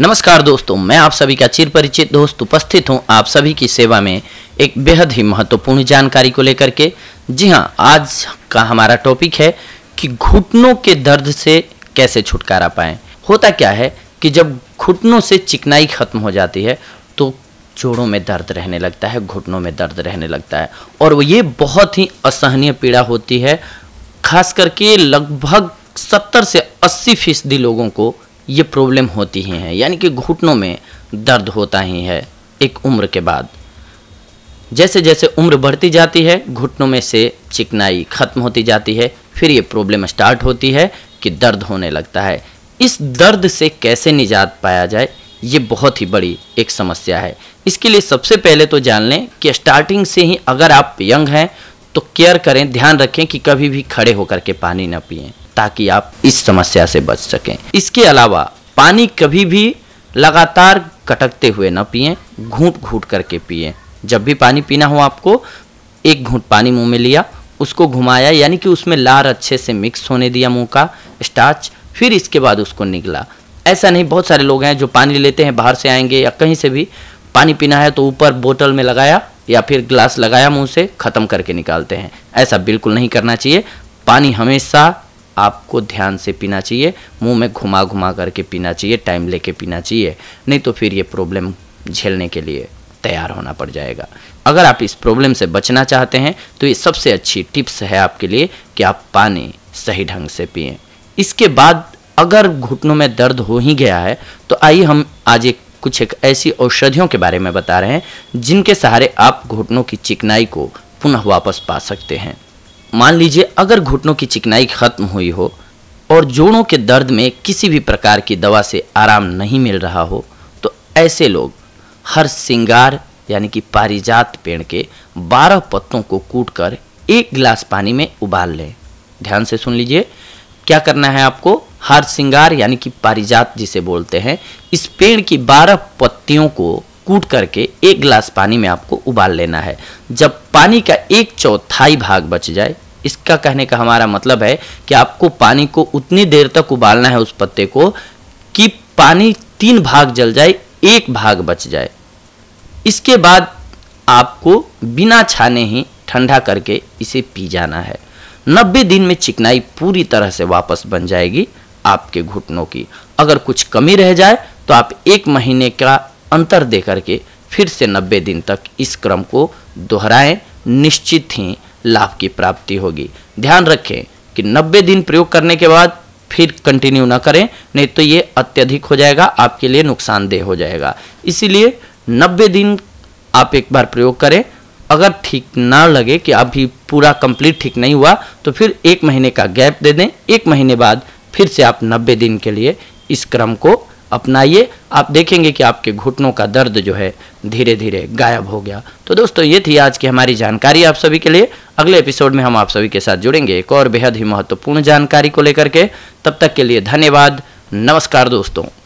नमस्कार दोस्तों, मैं आप सभी का चिर परिचित दोस्त उपस्थित हूँ आप सभी की सेवा में एक बेहद ही महत्वपूर्ण जानकारी को लेकर के। जी हाँ, आज का हमारा टॉपिक है कि घुटनों के दर्द से कैसे छुटकारा पाएँ। होता क्या है कि जब घुटनों से चिकनाई खत्म हो जाती है तो जोड़ों में दर्द रहने लगता है, घुटनों में दर्द रहने लगता है। और ये बहुत ही असहनीय पीड़ा होती है खास करके लगभग 70 से 80 फ़ीसदी लोगों को ये प्रॉब्लम होती ही है। यानी कि घुटनों में दर्द होता ही है एक उम्र के बाद। जैसे जैसे उम्र बढ़ती जाती है, घुटनों में से चिकनाई खत्म होती जाती है, फिर ये प्रॉब्लम स्टार्ट होती है कि दर्द होने लगता है। इस दर्द से कैसे निजात पाया जाए, ये बहुत ही बड़ी एक समस्या है। इसके लिए सबसे पहले तो जान लें कि स्टार्टिंग से ही अगर आप यंग हैं तो केयर करें, ध्यान रखें कि कभी भी खड़े होकर के पानी ना पिएँ। ताकि आप इस समस्या से बच सकें। इसके अलावा, पानी कभी भी लगातार कटकते हुए न पिए, घूट घूट करके पिए। जब भी पानी पीना हो आपको, एक घूट पानी मुँह में लिया, उसको घुमाया, यानी कि उसमें लार अच्छे से मिक्स होने दिया मुँह का, स्टार्च, फिर इसके बाद उसको निकला ऐसा नहीं, बहुत सारे लोग हैं जो पानी लेते हैं, बाहर से आएँगे या कहीं से भी पानी पीना है तो ऊपर बोतल में लगाया या फिर ग्लास लगाया मुँह से, ख़त्म करके निकालते हैं। ऐसा बिल्कुल नहीं करना चाहिए। पानी हमेशा आपको ध्यान से पीना चाहिए, मुँह में घुमा घुमा करके पीना चाहिए, टाइम लेके पीना चाहिए, नहीं तो फिर ये प्रॉब्लम झेलने के लिए तैयार होना पड़ जाएगा। अगर आप इस प्रॉब्लम से बचना चाहते हैं तो ये सबसे अच्छी टिप्स है आपके लिए कि आप पानी सही ढंग से पिए। इसके बाद अगर घुटनों में दर्द हो ही गया है तो आइए हम आज एक कुछ एक ऐसी औषधियों के बारे में बता रहे हैं, जिनके सहारे आप घुटनों की चिकनाई को पुनः वापस पा सकते हैं। मान लीजिए, अगर घुटनों की चिकनाई खत्म हुई हो और जोड़ों के दर्द में किसी भी प्रकार की दवा से आराम नहीं मिल रहा हो तो ऐसे लोग हर सिंगार, यानी कि पारिजात पेड़ के 12 पत्तों को कूटकर एक गिलास पानी में उबाल लें। ध्यान से सुन लीजिए, क्या करना है आपको? हर सिंगार, यानी कि पारिजात जिसे बोलते हैं, इस पेड़ की 12 पत्तियों को कूट करके एक गिलास पानी में आपको उबाल लेना है। जब पानी का एक चौथाई भाग बच जाए इसका कहने का हमारा मतलब है कि आपको पानी को उतनी देर तक उबालना है उस पत्ते को कि पानी तीन भाग जल जाए, एक भाग बच जाए। इसके बाद आपको बिना छाने ही ठंडा करके इसे पी जाना है। नब्बे दिन में चिकनाई पूरी तरह से वापस बन जाएगी आपके घुटनों की। अगर कुछ कमी रह जाए तो आप एक महीने का अंतर दे करके फिर से नब्बे दिन तक इस क्रम को दोहराएँ, निश्चित ही लाभ की प्राप्ति होगी। ध्यान रखें कि 90 दिन प्रयोग करने के बाद फिर कंटिन्यू ना करें, नहीं तो ये अत्यधिक हो जाएगा, आपके लिए नुकसानदेह हो जाएगा। इसीलिए 90 दिन आप एक बार प्रयोग करें। अगर ठीक ना लगे कि अभी पूरा कंप्लीट ठीक नहीं हुआ तो फिर एक महीने का गैप दे दें। एक महीने बाद फिर से आप 90 दिन के लिए इस क्रम को अपनाइए। आप देखेंगे कि आपके घुटनों का दर्द जो है धीरे धीरे गायब हो गया। तो दोस्तों, ये थी आज की हमारी जानकारी आप सभी के लिए। अगले एपिसोड में हम आप सभी के साथ जुड़ेंगे एक और बेहद ही महत्वपूर्ण जानकारी को लेकर के। तब तक के लिए धन्यवाद। नमस्कार दोस्तों।